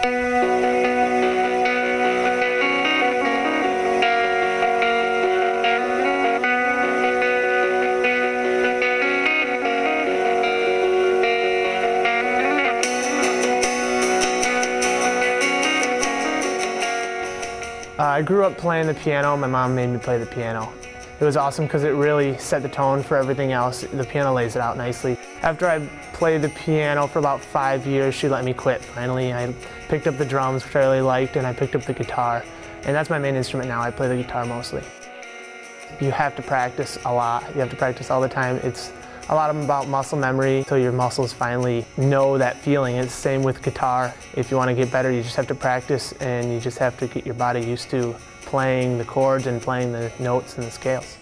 Uh, I grew up playing the piano. My mom made me play the piano. It was awesome because it really set the tone for everything else. The piano lays it out nicely. After I played the piano for about five years, she let me quit finally. I picked up the drums, which I really liked, and I picked up the guitar. And that's my main instrument now. I play the guitar mostly. You have to practice a lot. You have to practice all the time. It's a lot of about muscle memory until your muscles finally know that feeling. It's the same with guitar. If you want to get better, you just have to practice and you just have to get your body used to playing the chords and playing the notes and the scales.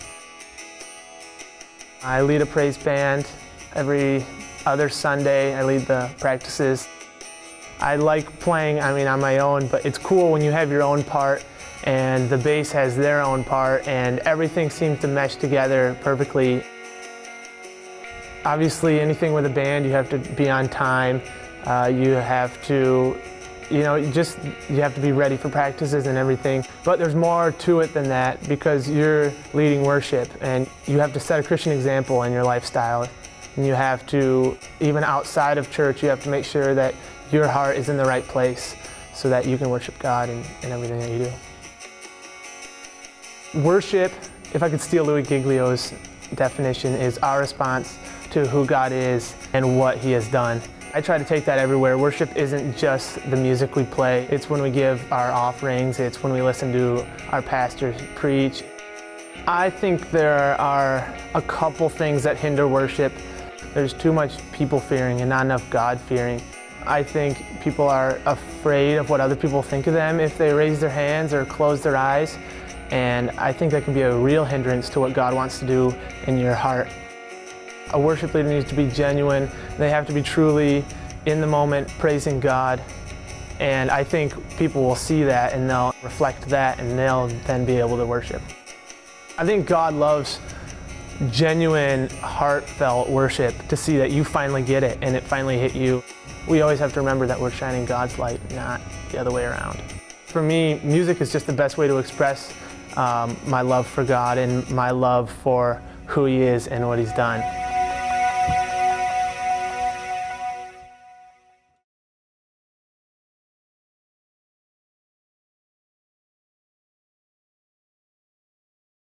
I lead a praise band every other Sunday. I lead the practices. I like playing, I mean, on my own, but it's cool when you have your own part and the bass has their own part and everything seems to mesh together perfectly. Obviously, anything with a band, you have to be on time. Uh, you have to, you know, just you have to be ready for practices and everything. But there's more to it than that because you're leading worship and you have to set a Christian example in your lifestyle. And you have to, even outside of church, you have to make sure that your heart is in the right place so that you can worship God in everything that you do. Worship, if I could steal Louie Giglio's definition, is our response to who God is and what He has done. I try to take that everywhere. Worship isn't just the music we play, it's when we give our offerings, it's when we listen to our pastors preach. I think there are a couple things that hinder worship. There's too much people fearing and not enough God fearing. I think people are afraid of what other people think of them if they raise their hands or close their eyes. And I think that can be a real hindrance to what God wants to do in your heart. A worship leader needs to be genuine. They have to be truly in the moment praising God. And I think people will see that and they'll reflect that and they'll then be able to worship. I think God loves genuine, heartfelt worship to see that you finally get it and it finally hit you. We always have to remember that we're shining God's light, not the other way around. For me, music is just the best way to express um, my love for God and my love for who He is and what He's done.